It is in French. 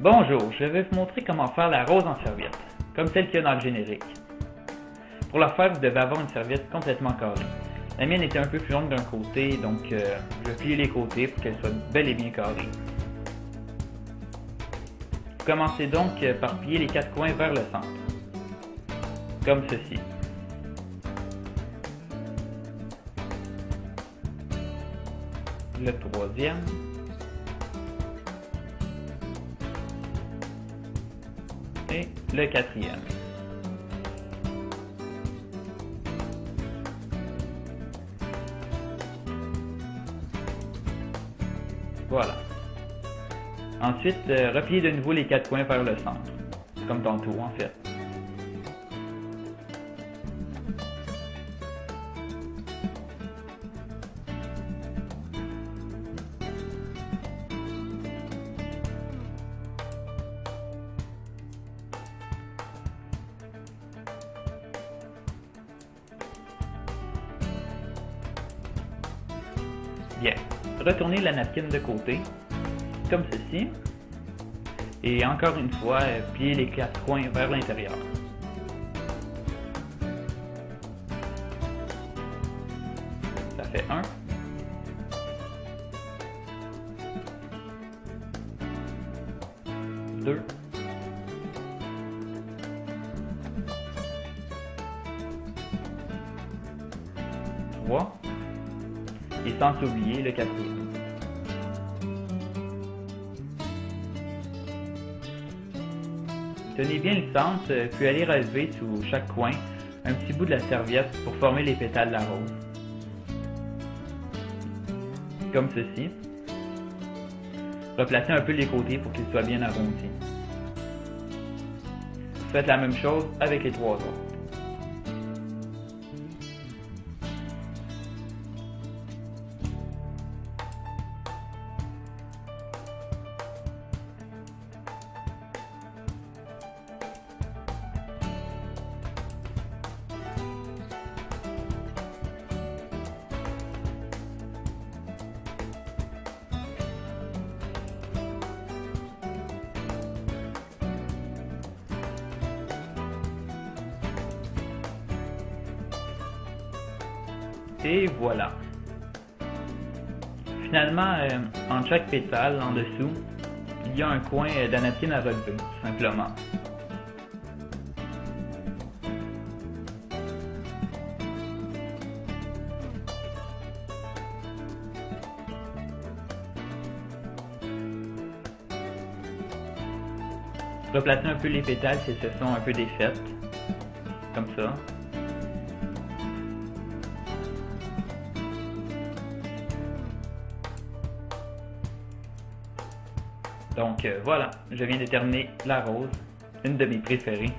Bonjour, je vais vous montrer comment faire la rose en serviette, comme celle qu'il y a dans le générique. Pour la faire, vous devez avoir une serviette complètement carrée. La mienne était un peu plus longue d'un côté, donc euh, je vais plier les côtés pour qu'elle soit bel et bien carrée. Commencez donc euh, par plier les quatre coins vers le centre, comme ceci. Le troisième. Le quatrième. Voilà. Ensuite, euh, repliez de nouveau les quatre coins vers le centre, comme tantôt en fait. Retournez la napkin de côté, comme ceci. Et encore une fois, pliez les quatre coins vers l'intérieur. Ça fait un. Deux. Trois. Et sans oublier le quatrième. Tenez bien le centre, euh, puis allez relever sous chaque coin un petit bout de la serviette pour former les pétales de la rose. Comme ceci. Replacez un peu les côtés pour qu'ils soient bien arrondis. Faites la même chose avec les trois autres. Et voilà. Finalement, euh, entre chaque pétale, en dessous, il y a un coin euh, de napkin à relever, simplement. Replacez un peu les pétales si ce sont un peu défaites, comme ça. Donc euh, voilà, je viens de terminer la rose, une de mes préférées.